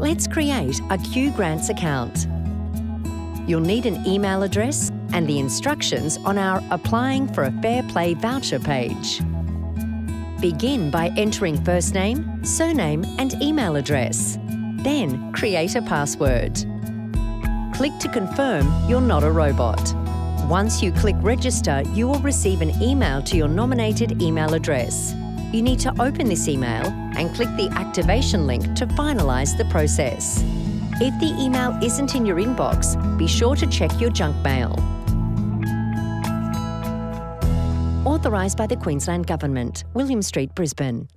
Let's create a QGrants account. You'll need an email address and the instructions on our Applying for a Fair Play voucher page. Begin by entering first name, surname and email address. Then create a password. Click to confirm you're not a robot. Once you click register, you will receive an email to your nominated email address. You need to open this email and click the activation link to finalise the process. If the email isn't in your inbox, be sure to check your junk mail. Authorised by the Queensland Government, William Street, Brisbane.